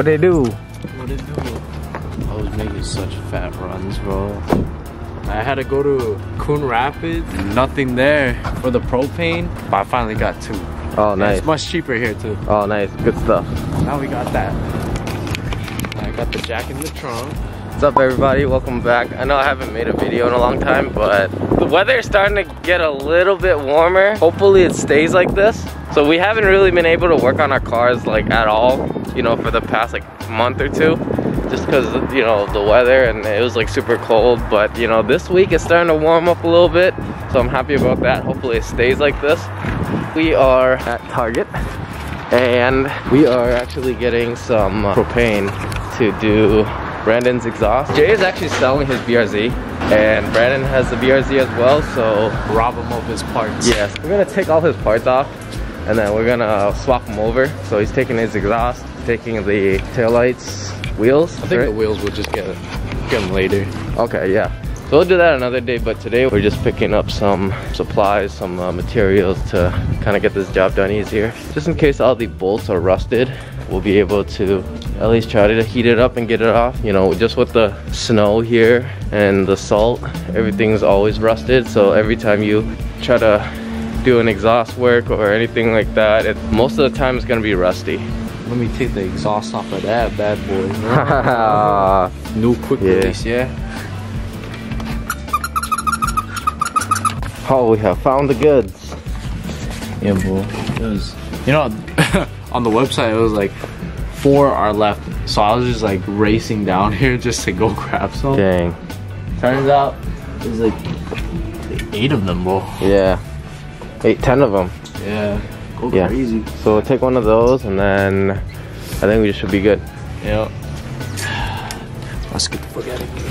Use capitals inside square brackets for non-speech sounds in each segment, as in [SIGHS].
What they do? What it do? I was making such fat runs, bro. I had to go to Coon Rapids, nothing there for the propane, but I finally got two. Oh, And nice. It's much cheaper here too. Oh, nice. Good stuff. Now we got that. I got the jack in the trunk. What's up, everybody? Welcome back. I know I haven't made a video in a long time, but the weather is starting to get a little bit warmer. Hopefully, it stays like this. So we haven't really been able to work on our cars like at all, you know, for the past like month or two, just because you know the weather and it was like super cold. But you know, this week it's starting to warm up a little bit, so I'm happy about that. Hopefully, it stays like this. We are at Target and we are actually getting some propane to do Brandon's exhaust. Jay is actually selling his BRZ and Brandon has the BRZ as well so Rob him of his parts. yes we're gonna take all his parts off and then we're gonna swap them over so he's taking his exhaust taking the taillights wheels I think the wheels will just get get them later. Okay, yeah. So we'll do that another day, but today we're just picking up some supplies, some uh, materials to kind of get this job done easier. Just in case all the bolts are rusted, we'll be able to at least try to heat it up and get it off. You know, just with the snow here and the salt, everything's always rusted. So every time you try to do an exhaust work or anything like that, it, most of the time it's gonna be rusty. Let me take the exhaust off of that bad boy. [LAUGHS] New quick Yeah. release, yeah. oh, we have found the goods. Yeah, bro. It was, you know, [LAUGHS] on the website it was like four are left, so I was just like racing down [LAUGHS] here just to go grab some. Dang. Turns out there's like eight of them, bro. Yeah. Eight, ten of them. Yeah, go Yeah. crazy. So we'll take one of those and then I think we should be good. Yep. Let's get the fuck out of here.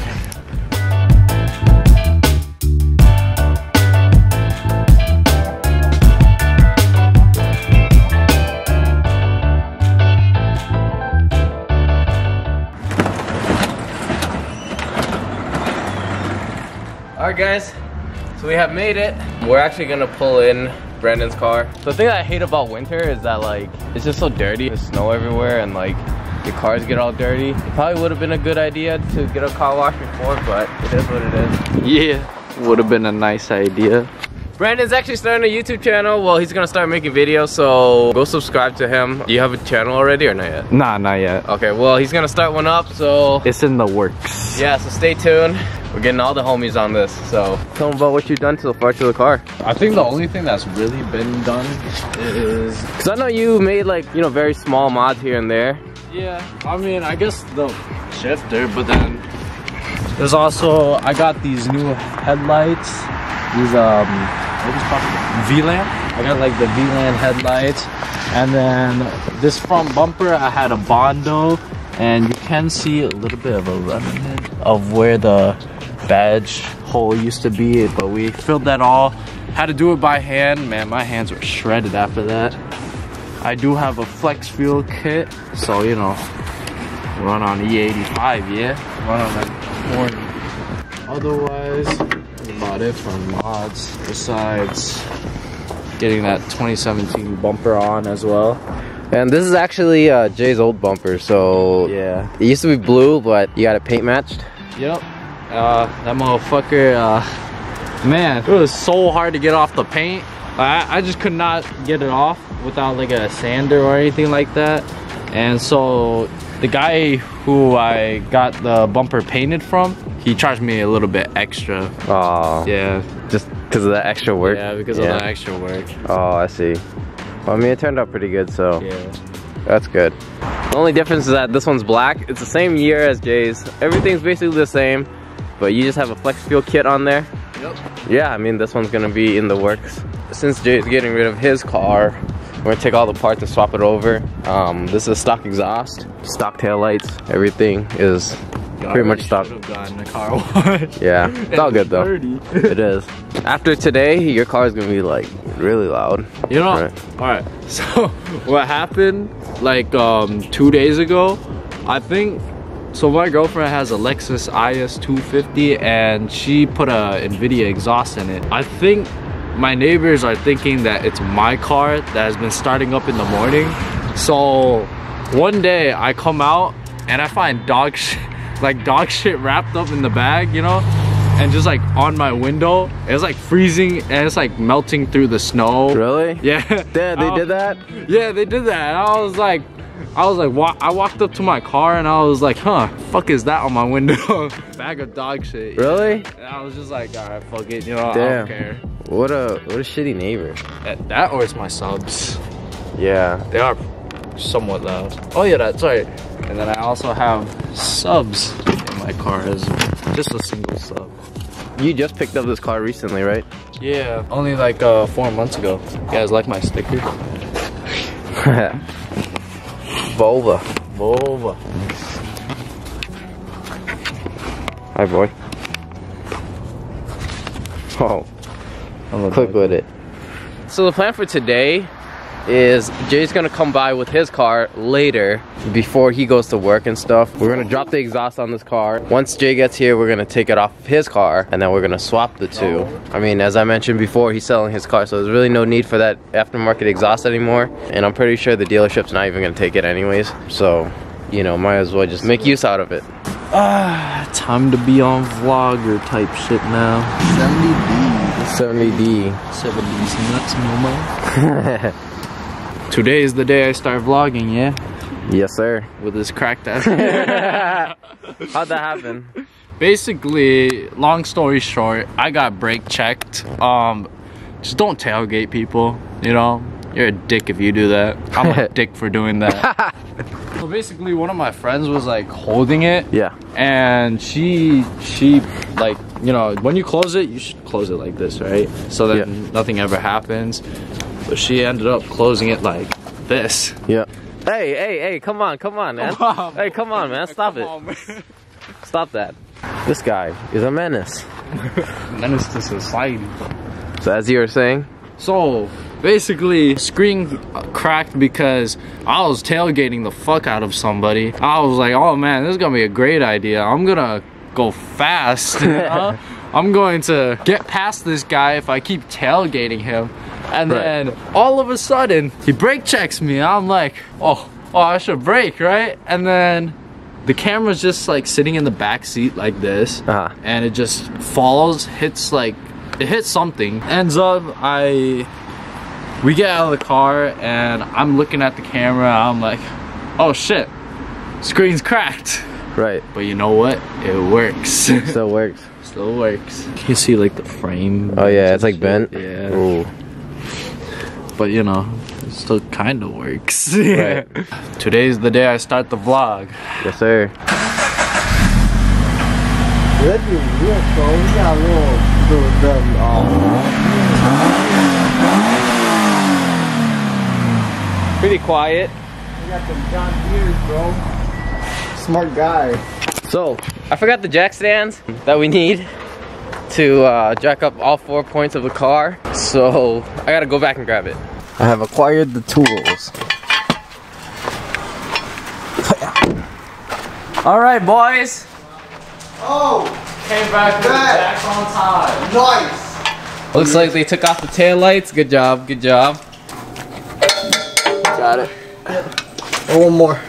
Alright guys, so we have made it. We're actually gonna pull in Brandon's car. The thing that I hate about winter is that like, it's just so dirty. There's snow everywhere and like, your cars get all dirty. It probably would have been a good idea to get a car wash before, but it is what it is. Yeah, would have been a nice idea. Brandon's actually starting a YouTube channel. Well, he's gonna start making videos, so go subscribe to him. Do you have a channel already or not yet? Nah, not yet. Okay, well, he's gonna start one up, so It's in the works. yeah, so stay tuned. We're getting all the homies on this, so tell them about what you've done so far to the car. I think the only thing that's really been done is Cause I know you made like, you know, very small mods here and there. Yeah, I mean, I guess the shifter, but then there's also I got these new headlights. These um, what is called? VLAND. I got like the VLAND headlights, and then this front bumper I had a Bondo, and you can see a little bit of a remnant of where the badge hole used to be, but we filled that all. Had to do it by hand. Man, my hands were shredded after that. I do have a flex fuel kit, so you know, run on E85, yeah? Run on that 40. Otherwise, it for mods, besides getting that 2017 bumper on as well. And this is actually uh, Jay's old bumper, so Yeah. it used to be blue, but you got it paint matched. Yep. Uh, that motherfucker, uh, man, it was so hard to get off the paint. I, I just could not get it off without like a sander or anything like that. And so the guy who I got the bumper painted from, he charged me a little bit extra. Oh, Yeah. just because of that extra work. Yeah, because of the extra work. Oh, I see. Well, I mean, it turned out pretty good, so Yeah. that's good. The only difference is that this one's black. It's the same year as Jay's. Everything's basically the same, but you just have a flex fuel kit on there. Yep. Yeah, I mean, this one's gonna be in the works. Since Jay's getting rid of his car, we're gonna take all the parts and swap it over. Um, this is stock exhaust, stock tail lights, everything is pretty much stopped. Gotten a car wash. [LAUGHS] Yeah, it's all good though. It is. After today, your car is gonna be like really loud. You know, Right. all right. [LAUGHS] So what happened like um two days ago? I think so. My girlfriend has a Lexus IS 250, and she put a Invidia exhaust in it. I think my neighbors are thinking that it's my car that has been starting up in the morning. So one day I come out and I find dog [LAUGHS] shit, like dog [LAUGHS] shit wrapped up in the bag, you know? And just like on my window, it's like freezing and it's like melting through the snow. Really? Yeah. [LAUGHS] Dad, they did that? Yeah, they did that. And I was like, I was like, wa- I walked up to my car and I was like, huh, fuck is that on my window? [LAUGHS] Bag of dog shit. Really? And I was just like, all right, fuck it, you know, I don't care. What a what a shitty neighbor. That, that or it's my subs. Yeah. They are somewhat loud. Oh yeah, that's right. And then I also have subs in my car as just a single sub. You just picked up this car recently, right? Yeah, only like uh, four months ago. You guys like my sticker? [LAUGHS] Volva. Volva. Hi, boy. Oh, I'm click with it. So the plan for today is Jay's gonna come by with his car later before he goes to work and stuff. We're gonna drop the exhaust on this car. Once Jay gets here, we're gonna take it off of his car and then we're gonna swap the two. I mean, as I mentioned before, he's selling his car, so there's really no need for that aftermarket exhaust anymore. And I'm pretty sure the dealership's not even gonna take it anyways. So, you know, might as well just make use out of it. Ah, time to be on vlogger type shit now. 70D. 70s nuts, Momo. [LAUGHS] Today is the day I start vlogging, yeah? Yes, sir. With this cracked ass. [LAUGHS] How'd that happen? Basically, long story short, I got brake checked. Um, just don't tailgate people, you know? You're a dick if you do that. I'm a [LAUGHS] dick for doing that. [LAUGHS] so basically, one of my friends was like holding it. Yeah. and she she like you know when you close it you should close it like this right so that Yeah. nothing ever happens but she ended up closing it like this Yeah. Hey, hey, hey, come on, come on, man. on, hey, come on, man. Stop it. Oh, man. Stop that. This guy is a menace. [LAUGHS] menace to society So as you were saying, so basically screen cracked because i was tailgating the fuck out of somebody i was like oh man this is gonna be a great idea i'm gonna go fast you [LAUGHS] know? i'm going to get past this guy if i keep tailgating him and Right. then all of a sudden he brake checks me i'm like oh oh i should brake right and then the camera's just like sitting in the back seat like this Uh-huh. and it just falls hits like it hits something ends up i we get out of the car and i'm looking at the camera i'm like oh shit screen's cracked right. but you know what it works Still works. [LAUGHS] still works Can you see like the frame Oh yeah, it's like bent. yeah Ooh. But you know it still kind of works [LAUGHS] Right. today's the day i start the vlog Yes, sir. Pretty quiet. we got them John Deere's, bro. Smart guy. So, I forgot the jack stands that we need to uh, jack up all four points of the car. So, I gotta go back and grab it. I have acquired the tools. All right, boys. Oh, came back with the Back. on time nice. Looks like they took off the tail lights. Good job, good job. Got it. One more.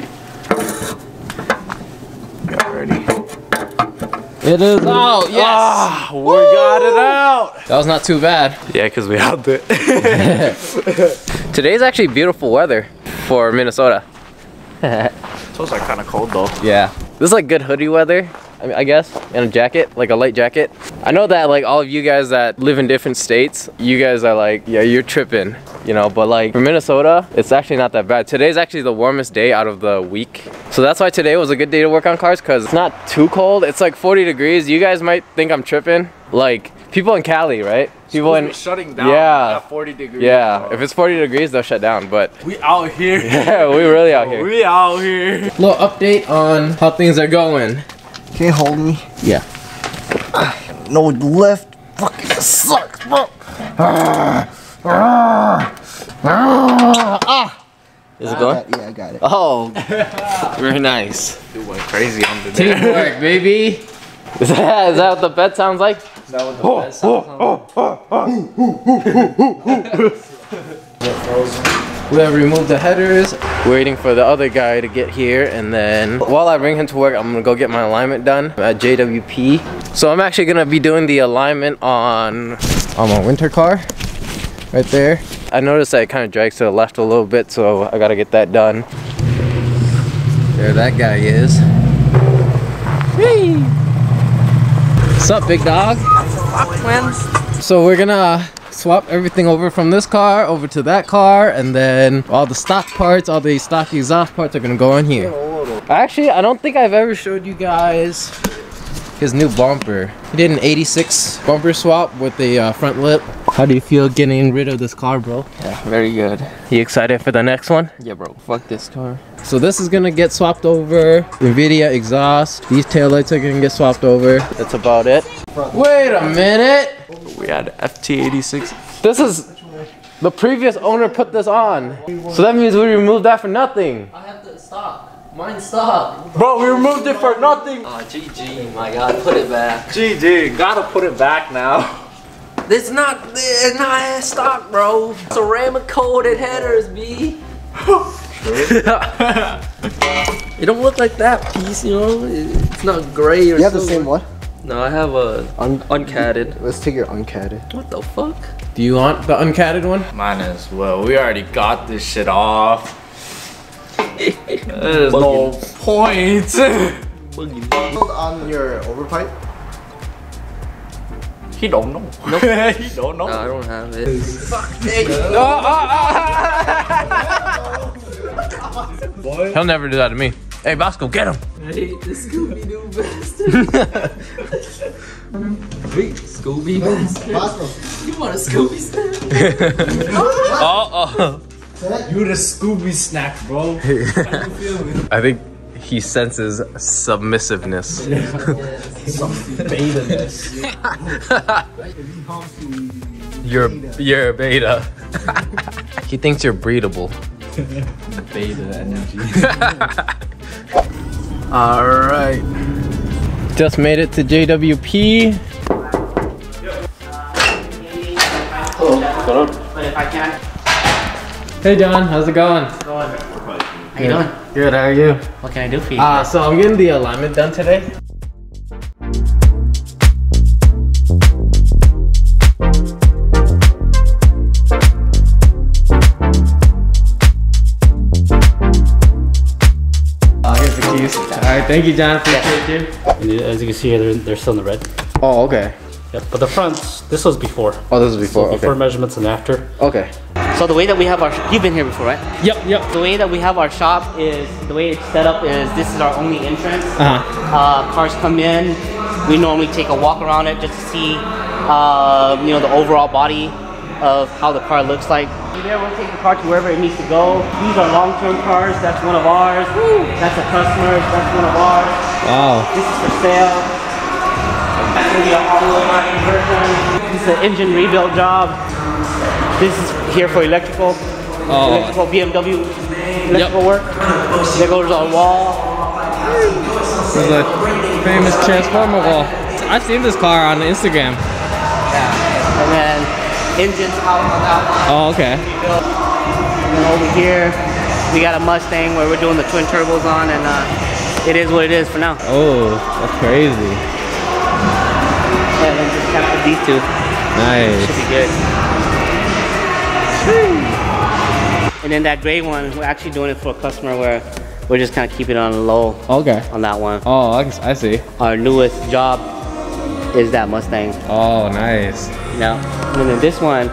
It is out. Yes. Ah, we got it out That was not too bad. yeah because we out it. [LAUGHS] Today's actually beautiful weather for Minnesota. [LAUGHS] those are kind of cold though Yeah. This is like good hoodie weather, I, mean, I guess, and a jacket, like a light jacket. I know that like all of you guys that live in different states, you guys are like, yeah, you're tripping, you know, but like for Minnesota, it's actually not that bad. Today's actually the warmest day out of the week. So that's why today was a good day to work on cars because it's not too cold. It's like 40 degrees. You guys might think I'm tripping. Like people in Cali, right? People in, shutting down Yeah. at 40 degrees yeah, if it's 40 degrees, they'll shut down, but we out here [LAUGHS] yeah, we really out here. [LAUGHS] we out here Little update on how things are going. Can you hold me? Yeah. [SIGHS] No lift. Fucking sucks, bro. Ah. ah Is it going? Yeah, I got it. Oh, very nice. Dude went crazy on the Teamwork, [LAUGHS] baby. Is that, is that what the bed sounds like? [LAUGHS] We have removed the headers. Waiting for the other guy to get here and then while I bring him to work, I'm gonna go get my alignment done at JWP. So I'm actually gonna be doing the alignment on, on my winter car, right there. I noticed that it kind of drags to the left a little bit, so I gotta get that done. There that guy is. Whee! What's up, big dog? So we're gonna swap everything over from this car over to that car and then all the stock parts, all the stock exhaust parts are gonna go in here. Actually, I don't think I've ever showed you guys his new bumper. He did an 86 bumper swap with the uh, front lip. How do you feel getting rid of this car, bro? Yeah, very good. You excited for the next one? Yeah, bro. Fuck this car. So this is gonna get swapped over. Invidia exhaust. These taillights are gonna get swapped over. That's about it. Wait a minute. We had FT86. This is the previous owner put this on. So that means we removed that for nothing. I have to stop. Mine stopped. Bro, we removed it for nothing. Ah, oh, GG, my God, put it back. GG, gotta put it back now. [LAUGHS] It's not, it's not stock, bro. Ceramic coated headers, B. [LAUGHS] it don't look like that piece, you know? It's not gray or You have the same what? No, I have a Un uncatted. Let's take your uncatted. What the fuck? Do you want the uncatted one? Mine as well. We already got this shit off. [LAUGHS] There's no point. [LAUGHS] On your overpipe? He don't know. he don't know. No, I don't have it. He'll never do that to me. Hey, Bosco, get him. I hate the Scooby Doo bastard. [LAUGHS] Wait, Scooby bastard. You want a Scooby snack? Oh, oh. You the Scooby snack, bro. [LAUGHS] I think he senses [LAUGHS] submissiveness. You're you're a beta. [LAUGHS] he thinks you're breedable. Beta energy. [LAUGHS] All right. Just made it to JWP. But if I can, Hey John, how's it going? how you doing? Good, how are you? What can I do for you? Uh, so I'm getting the alignment done today. Uh, here's the keys. All right, thank you, John. Appreciate you. As you can see they're, they're still in the red. Oh, okay. Yep. But the fronts, this was before. Oh, this is before. Before Okay. measurements and after. Okay. So the way that we have our, you've been here before, right? Yep, yep. The way that we have our shop is, the way it's set up is this is our only entrance. Uh-huh. Uh, cars come in, we normally take a walk around it just to see, uh, you know, the overall body of how the car looks like. From there, we'll take the car to wherever it needs to go. These are long-term cars, that's one of ours. That's a customer's, that's one of ours. Wow. This is for sale. That's gonna be an all-wheel conversion. This is an engine rebuild job. This is here for electrical. Oh. Electrical BMW electrical work. There goes our wall. This is a famous transformer wall. I've seen this car on Instagram. Yeah. And then engines out on that one. Oh, okay. And then over here, we got a Mustang where we're doing the twin turbos on, and uh, it is what it is for now. Oh, that's crazy. And then just capture these two. Nice. Should be good. And then that gray one, we're actually doing it for a customer where we're just kind of keeping it on low Okay. on that one. Oh, I I see. Our newest job is that Mustang. Oh, nice. Yeah. And then this one,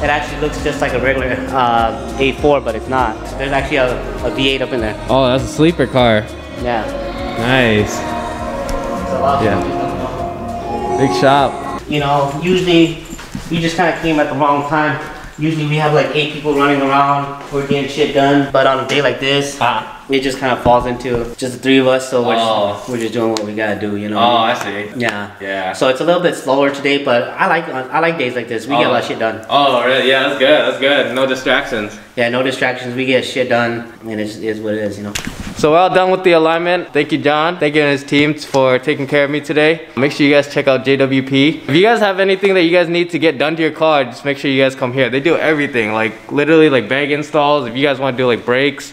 it actually looks just like a regular uh, A4, but it's not. There's actually a, a V8 up in there. Oh, that's a sleeper car. Yeah. Nice. Yeah. Big shop. You know, usually we just kind of came at the wrong time. Usually we have like eight people running around, we're getting shit done. But on a day like this, ah. it just kind of falls into just the three of us. So we're, Oh. just, we're just doing what we gotta do, you know. Oh, I see. Yeah. Yeah. So it's a little bit slower today, but I like I like days like this. We get a lot oh. of shit done. Oh, really? Yeah, that's good. That's good. No distractions. Yeah, no distractions. We get shit done, and it is what it is, you know. So we're all done with the alignment. Thank you, John. Thank you and his team for taking care of me today. Make sure you guys check out JWP. If you guys have anything that you guys need to get done to your car, just make sure you guys come here. They do everything, like literally like bag installs. If you guys want to do like brakes,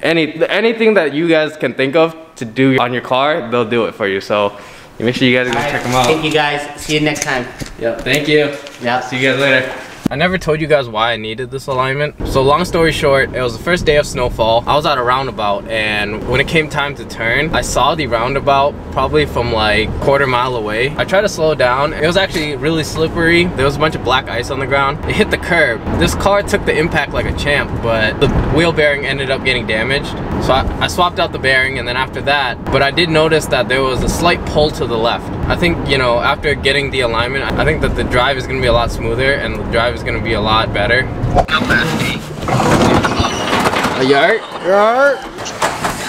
any anything that you guys can think of to do on your car, they'll do it for you. So make sure you guys go check them out. Thank you guys. See you next time. Yeah, thank you. Yeah. See you guys later. I never told you guys why I needed this alignment. So long story short, it was the first day of snowfall. I was at a roundabout and when it came time to turn, I saw the roundabout probably from like quarter mile away. I tried to slow down. It was actually really slippery. There was a bunch of black ice on the ground. It hit the curb. This car took the impact like a champ, but the wheel bearing ended up getting damaged. So I, I swapped out the bearing and then after that, but I did notice that there was a slight pull to the left. I think, you know, after getting the alignment, I think that the drive is gonna be a lot smoother and the drive is gonna be a lot better. Are you alright? You alright?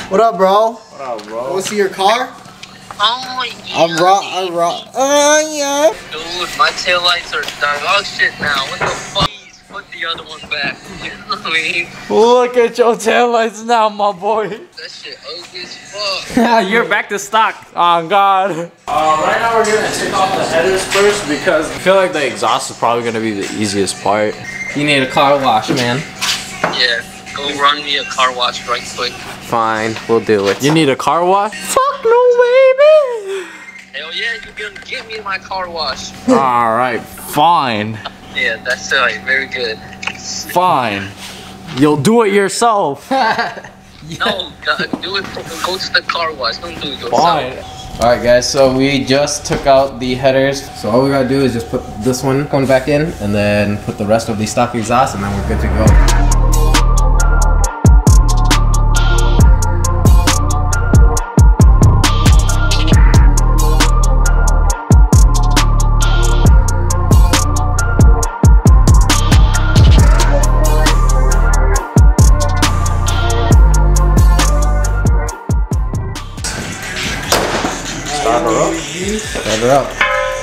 What up, bro? What up, bro? Want to see your car? Oh yeah. I'm raw. I'm raw. Uh, yeah. Dude, my taillights are dog shit now. What the fuck? Please put the other one back. [LAUGHS] You know what I mean? Look at your taillights now, my boy. That shit ugly as fuck. [LAUGHS] You're back to stock. Oh God. Uh, right now we're gonna take off the headers first because I feel like the exhaust is probably gonna be the easiest part. You need a car wash, man. Yeah. Go run me a car wash right quick. Fine, we'll do it. You need a car wash? fuck no, baby. Hell yeah, you gonna get me my car wash. All right, fine, Yeah, that's right. Very good. fine. You'll do it yourself. [LAUGHS] No, God, do it. Go to the car wash. Don't do it yourself. Fine. All right, guys. So we just took out the headers. So all we gotta do is just put this one going back in, and then put the rest of the stock exhaust, and then we're good to go. Her up.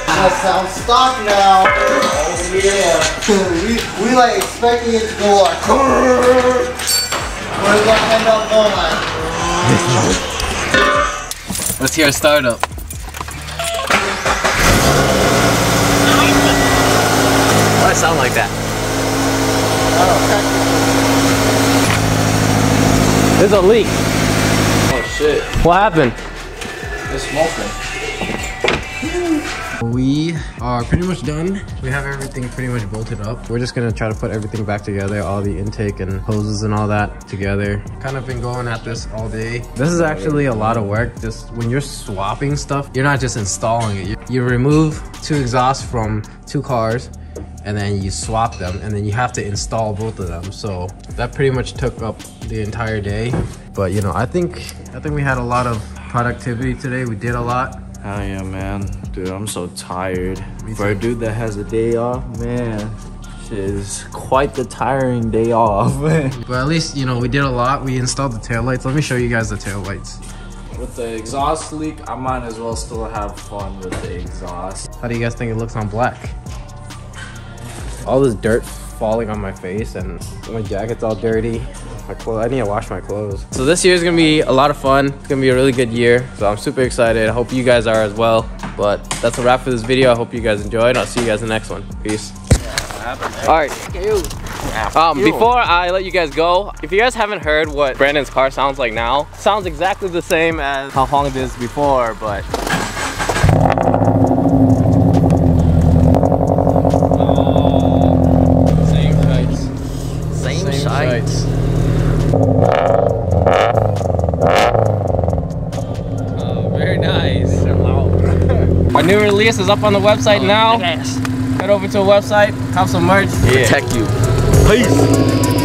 That sounds stock now. Oh yeah. [LAUGHS] we we like expecting it to go like. Where's it gonna end up going like? Let's hear a startup. Why does it sound like that? There's a leak. Oh shit, What happened? it's smoking. We are pretty much done. We have everything pretty much bolted up. We're just gonna try to put everything back together, all the intake and hoses and all that together. Kind of been going at this all day. This is actually a lot of work. Just when you're swapping stuff, you're not just installing it. You, you remove two exhausts from two cars and then you swap them and then you have to install both of them. So that pretty much took up the entire day. But you know, I think I think we had a lot of productivity today. We did a lot. Hell yeah, man. Dude, I'm so tired. For a dude that has a day off, man, is quite the tiring day off. [LAUGHS] But at least, you know, we did a lot. We installed the taillights. Let me show you guys the taillights. with the exhaust leak, I might as well still have fun with the exhaust. How do you guys think it looks on black? All this dirt falling on my face and my jacket's all dirty. My clothes, I need to wash my clothes. So this year is gonna be a lot of fun. It's gonna be a really good year. So I'm super excited. I hope you guys are as well. But that's a wrap for this video. I hope you guys enjoyed. I'll see you guys in the next one. Peace. All right. Um, before I let you guys go, if you guys haven't heard what Brandon's car sounds like now, sounds exactly the same as how Hong did before, but same sights. Same, sights. Oh, very nice. Our new release is up on the website oh, now. Head over to the website, have some merch. Protect you. Peace.